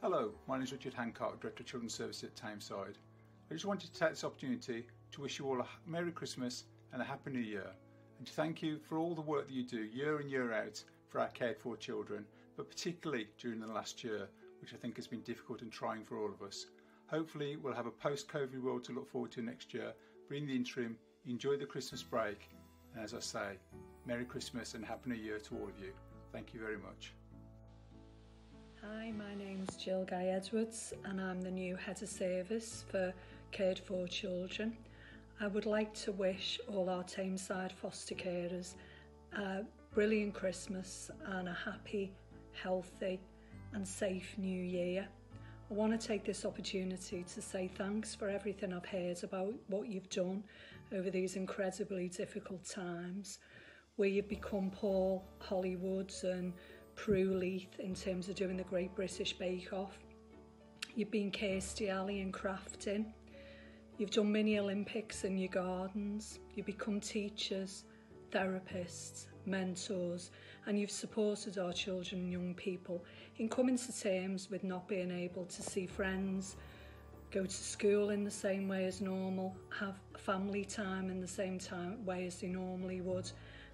Hello, my name is Richard Hancock, Director of Children's Services at Tameside. I just wanted to take this opportunity to wish you all a Merry Christmas and a Happy New Year and to thank you for all the work that you do year in year out for our cared for children, but particularly during the last year, which I think has been difficult and trying for all of us. Hopefully we'll have a post-COVID world to look forward to next year, but in the interim, enjoy the Christmas break and as I say, Merry Christmas and Happy New Year to all of you. Thank you very much. Hi, my name's Jill Guy Edwards and I'm the new Head of Service for Cared for Children. I would like to wish all our Tameside foster carers a brilliant Christmas and a happy, healthy and safe new year. I want to take this opportunity to say thanks for everything I've heard about what you've done over these incredibly difficult times where you've become Paul Hollywoods and Prue Leith in terms of doing the Great British Bake Off. You've been Kirsty Alley in crafting. You've done mini Olympics in your gardens. You've become teachers, therapists, mentors, and you've supported our children and young people in coming to terms with not being able to see friends, go to school in the same way as normal, have family time in the same time way as they normally would,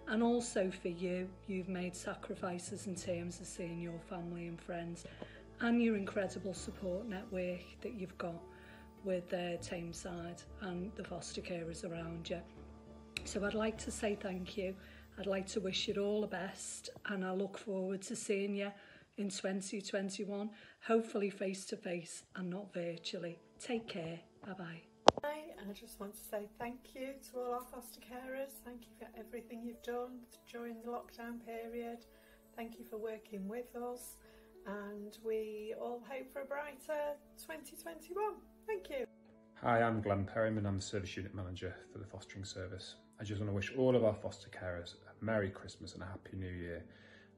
And also for you, you've made sacrifices in terms of seeing your family and friends and your incredible support network that you've got with uh, Tameside and the foster carers around you. So I'd like to say thank you. I'd like to wish you all the best and I look forward to seeing you in 2021, hopefully face to face and not virtually. Take care. Bye bye. Hi, and I just want to say thank you to all our foster carers. Thank you for everything you've done during the lockdown period. Thank you for working with us, and we all hope for a brighter 2021. Thank you. Hi, I'm Glenn Perryman. I'm the Service Unit Manager for the Fostering Service. I just want to wish all of our foster carers a Merry Christmas and a Happy New Year.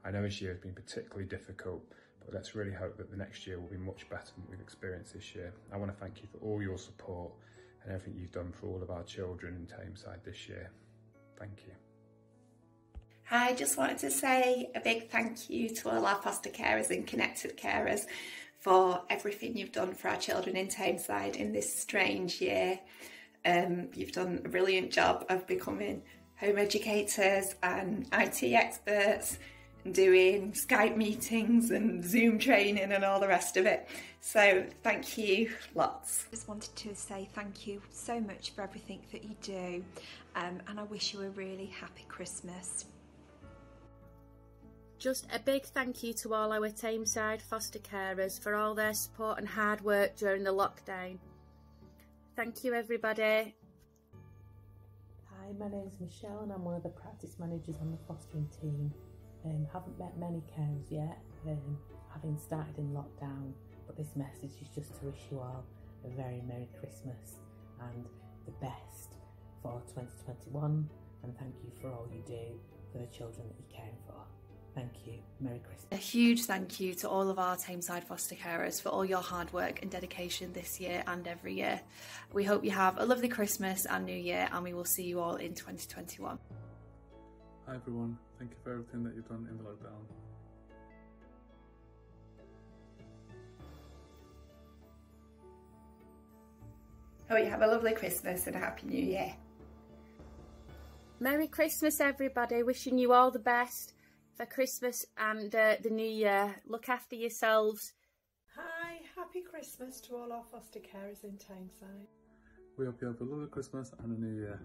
I know this year has been particularly difficult, but let's really hope that the next year will be much better than we've experienced this year. I want to thank you for all your support and everything you've done for all of our children in Tameside this year. Thank you. I just wanted to say a big thank you to all our foster carers and connected carers for everything you've done for our children in Tameside in this strange year. Um, you've done a brilliant job of becoming home educators and IT experts doing Skype meetings and Zoom training and all the rest of it. So thank you lots. I just wanted to say thank you so much for everything that you do um, and I wish you a really happy Christmas. Just a big thank you to all our Tameside foster carers for all their support and hard work during the lockdown. Thank you everybody. Hi, my name is Michelle and I'm one of the practice managers on the fostering team. Um, haven't met many carers yet, um, having started in lockdown, but this message is just to wish you all a very Merry Christmas and the best for 2021 and thank you for all you do for the children that you're caring for. Thank you. Merry Christmas. A huge thank you to all of our Tameside foster carers for all your hard work and dedication this year and every year. We hope you have a lovely Christmas and New Year and we will see you all in 2021. Hi everyone, thank you for everything that you've done in the lockdown. Hope you have a lovely Christmas and a happy new year. Merry Christmas everybody, wishing you all the best for Christmas and uh, the new year. Look after yourselves. Hi, happy Christmas to all our foster carers in Tameside. We hope you have a lovely Christmas and a new year.